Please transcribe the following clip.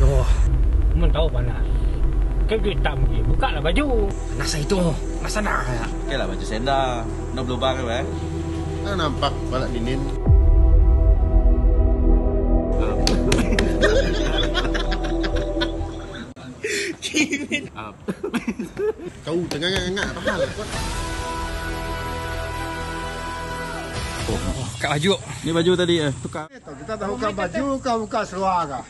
Oh, Duh. mana kan tahu panas. Kau kena hitam je. Buka lah baju. Panas lah itu. Panas sana. Lah Okey lah baju senda. Nak berlubang ke eh? Nak nampak balak dinin. Kau tengah ngangak apa hal? Oh, baju. Ni baju tadi eh, tukar. Eh, kita tahu kak baju kau buka seluar kah?